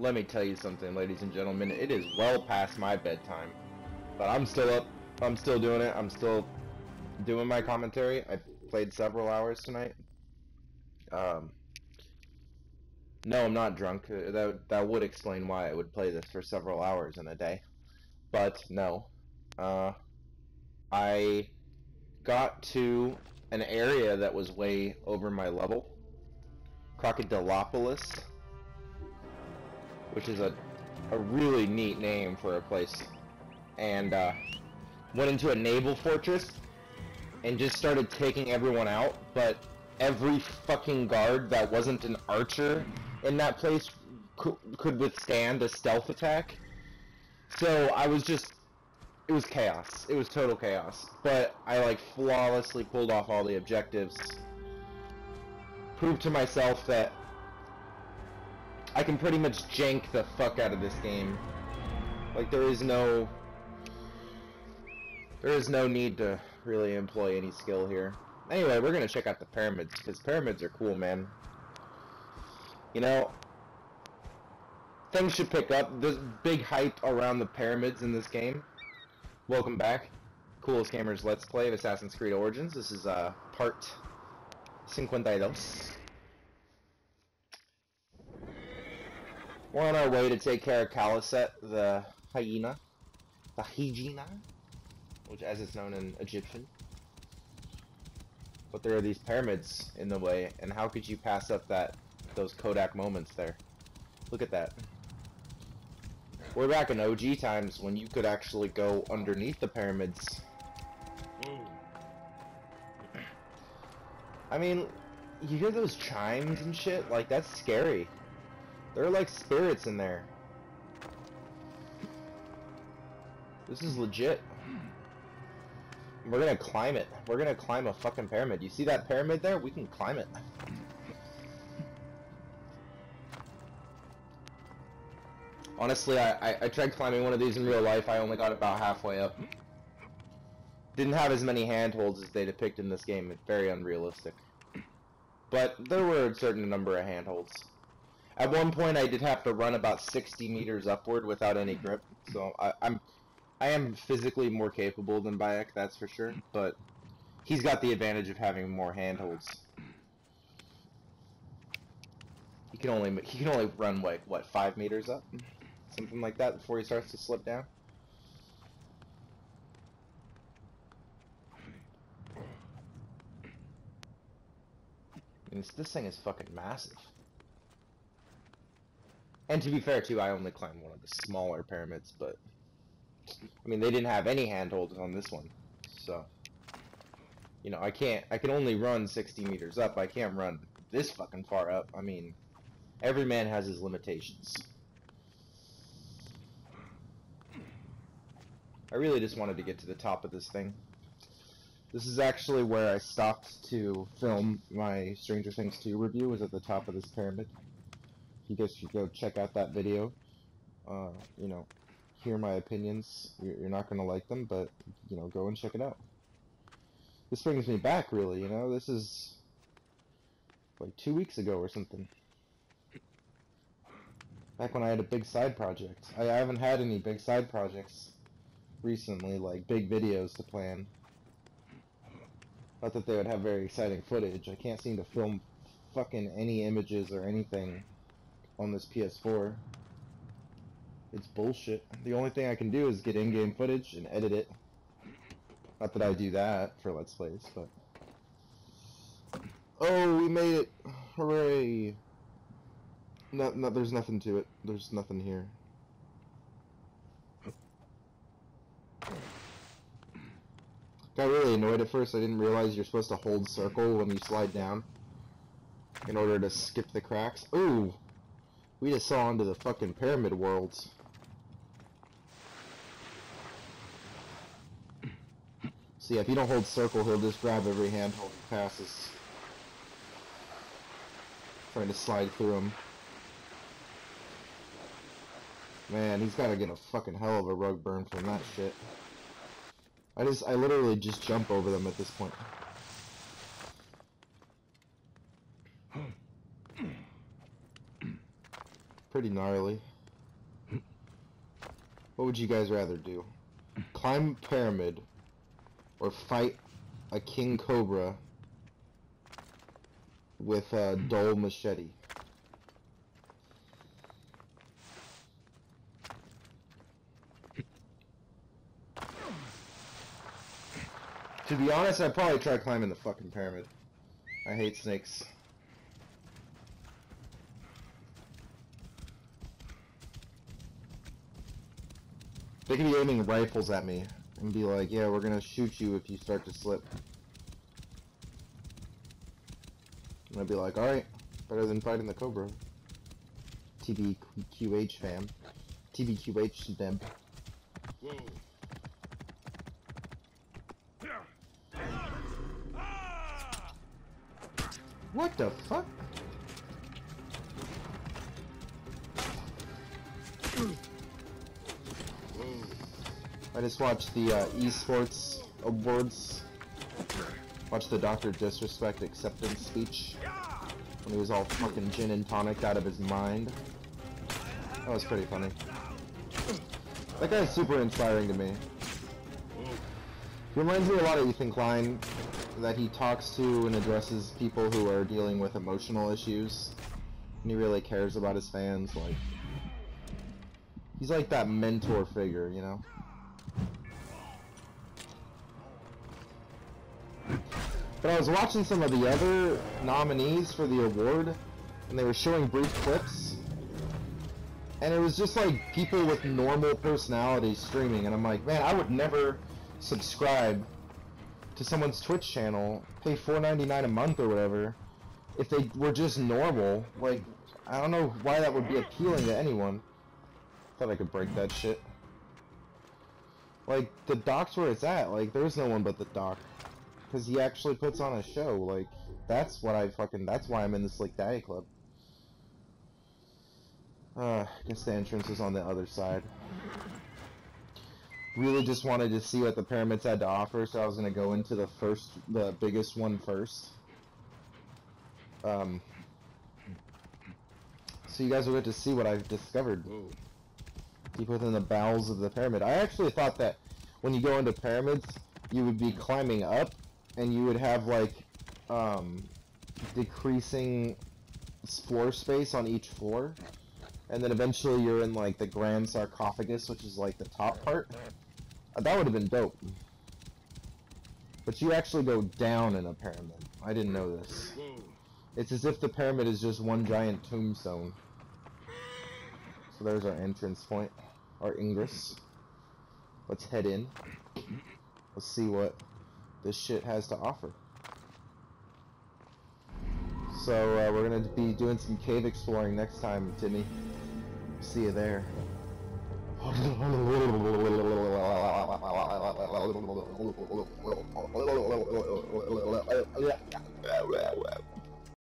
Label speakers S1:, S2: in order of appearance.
S1: let me tell you something, ladies and gentlemen. It is well past my bedtime, but I'm still up. I'm still doing it. I'm still doing my commentary. I played several hours tonight. Um, no, I'm not drunk. Uh, That that would explain why I would play this for several hours in a day. But no, uh, I got to an area that was way over my level. Crocodilopolis, which is a a really neat name for a place, and uh, went into a naval fortress and just started taking everyone out. But every fucking guard that wasn't an archer in that place could, could withstand a stealth attack. So I was just, it was chaos. It was total chaos. But I like flawlessly pulled off all the objectives. Proved to myself that I can pretty much jank the fuck out of this game. Like there is no, there is no need to really employ any skill here. Anyway, we're gonna check out the pyramids because pyramids are cool, man. You know, things should pick up. There's big hype around the pyramids in this game. Welcome back, Coolest Gamers Let's Play of Assassin's Creed Origins. This is uh, part 52. We're on our way to take care of Khaliset, the hyena, the hyena, which as it's known in Egyptian. But there are these pyramids in the way, and how could you pass up that those Kodak moments there? Look at that. We're back in OG times when you could actually go underneath the pyramids. Mm. I mean, you hear those chimes and shit? Like, that's scary. There are like spirits in there. This is legit. We're gonna climb it. We're gonna climb a fucking pyramid. You see that pyramid there? We can climb it. Honestly, I, I, I tried climbing one of these in real life. I only got about halfway up. Didn't have as many handholds as they depict in this game. It's very unrealistic. But there were a certain number of handholds. At one point, I did have to run about 60 meters upward without any grip. So I, I'm, I am physically more capable than Bayek, that's for sure. But he's got the advantage of having more handholds. He can only he can only run like what five meters up, something like that, before he starts to slip down. This, this thing is fucking massive. And to be fair too, I only climbed one of the smaller pyramids, but I mean they didn't have any handholds on this one, so you know I can't. I can only run 60 meters up. I can't run this fucking far up. I mean, every man has his limitations. I really just wanted to get to the top of this thing. This is actually where I stopped to film my Stranger Things 2 review, was at the top of this pyramid. You guys should go check out that video. Uh, you know, hear my opinions. You're, not going to like them, but, you know, go and check it out. This brings me back, really, you know? This is like two weeks ago or something. Back when I had a big side project. I, I haven't had any big side projects recently, like big videos to plan. Not that they would have very exciting footage. I can't seem to film fucking any images or anything on this PS4. It's bullshit. The only thing I can do is get in-game footage and edit it. Not that I do that for Let's Plays, but... Oh, we made it! Hooray! No, no, there's nothing to it. There's nothing here. Got really annoyed at first. I didn't realize you're supposed to hold circle when you slide down in order to skip the cracks. Ooh! We just saw into the fucking pyramid worlds. See, if you don't hold circle, he'll just grab every handhold he passes. Trying to slide through him. Man, he's gotta get a fucking hell of a rug burn from that shit. I just, I literally just jump over them at this point. Pretty gnarly. What would you guys rather do? Climb pyramid or fight a king cobra with a dull machete? To be honest, I'd probably try climbing the fucking pyramid. I hate snakes. They could be aiming rifles at me and be like, yeah, we're gonna shoot you if you start to slip. And I'd be like, alright, better than fighting the Cobra. TBQH fam. TBQH them.
S2: Whoa.
S1: What the fuck? I just watched the uh, esports awards. Watched the Dr. Disrespect acceptance speech when he was all fucking gin and tonic out of his mind. That was pretty funny. That guy's super inspiring to me. He reminds me a lot of Ethan Klein, that he talks to and addresses people who are dealing with emotional issues. And he really cares about his fans, like... He's like that mentor figure, you know? But I was watching some of the other nominees for the award, and they were showing brief clips. And it was just like people with normal personalities streaming, and I'm like, man, I would never subscribe to someone's Twitch channel, pay $4.99 a month or whatever, if they were just normal. Like, I don't know why that would be appealing to anyone. Thought I could break that shit. Like, the doc's where it's at. Like, there's no one but the doc. Because he actually puts on a show. Like, that's what I fucking... That's why I'm in the Slick Daddy Club. Uh, I guess the entrance is on the other side. Really just wanted to see what the pyramids had to offer, so I was gonna go into the first, the biggest one first. Um, so you guys will get to see what I've discovered
S2: Whoa.
S1: deep within the bowels of the pyramid. I actually thought that when you go into pyramids, you would be climbing up, and you would have like, um, decreasing floor space on each floor, and then eventually you're in like the grand sarcophagus, which is like the top part. Uh, that would have been dope. But you actually go down in a pyramid. I didn't know this. It's as if the pyramid is just one giant tombstone. So there's our entrance point, our ingress. Let's head in. Let's see what this shit has to offer. So uh, we're gonna be doing some cave exploring next time, Timmy. See you there.